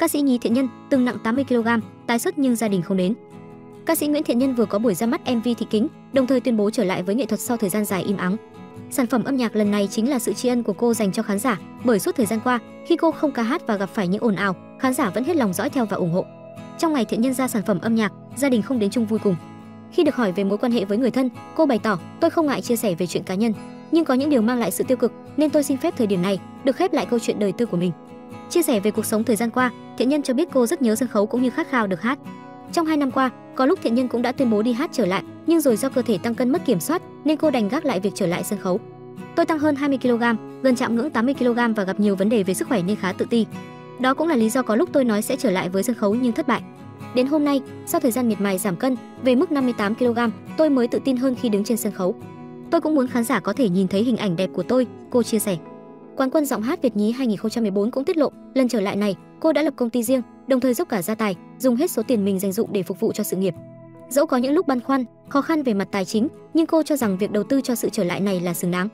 Ca sĩ Nhí Thiện Nhân từng nặng 80 kg, tái xuất nhưng gia đình không đến. Ca sĩ Nguyễn Thiện Nhân vừa có buổi ra mắt MV Thị Kính, đồng thời tuyên bố trở lại với nghệ thuật sau thời gian dài im ắng. Sản phẩm âm nhạc lần này chính là sự tri ân của cô dành cho khán giả, bởi suốt thời gian qua, khi cô không ca hát và gặp phải những ồn ào, khán giả vẫn hết lòng dõi theo và ủng hộ. Trong ngày Thiện Nhân ra sản phẩm âm nhạc, gia đình không đến chung vui cùng. Khi được hỏi về mối quan hệ với người thân, cô bày tỏ, tôi không ngại chia sẻ về chuyện cá nhân, nhưng có những điều mang lại sự tiêu cực, nên tôi xin phép thời điểm này được khép lại câu chuyện đời tư của mình. Chia sẻ về cuộc sống thời gian qua, Thiện Nhân cho biết cô rất nhớ sân khấu cũng như khát khao được hát. Trong 2 năm qua, có lúc Thiện Nhân cũng đã tuyên bố đi hát trở lại, nhưng rồi do cơ thể tăng cân mất kiểm soát nên cô đành gác lại việc trở lại sân khấu. Tôi tăng hơn 20 kg, gần chạm ngưỡng 80 kg và gặp nhiều vấn đề về sức khỏe nên khá tự ti. Đó cũng là lý do có lúc tôi nói sẽ trở lại với sân khấu nhưng thất bại. Đến hôm nay, sau thời gian miệt mài giảm cân về mức 58 kg, tôi mới tự tin hơn khi đứng trên sân khấu. Tôi cũng muốn khán giả có thể nhìn thấy hình ảnh đẹp của tôi, cô chia sẻ. Quán quân giọng hát Việt nhí 2014 cũng tiết lộ, lần trở lại này, cô đã lập công ty riêng, đồng thời dốc cả gia tài, dùng hết số tiền mình dành dụng để phục vụ cho sự nghiệp. Dẫu có những lúc băn khoăn, khó khăn về mặt tài chính, nhưng cô cho rằng việc đầu tư cho sự trở lại này là xứng đáng.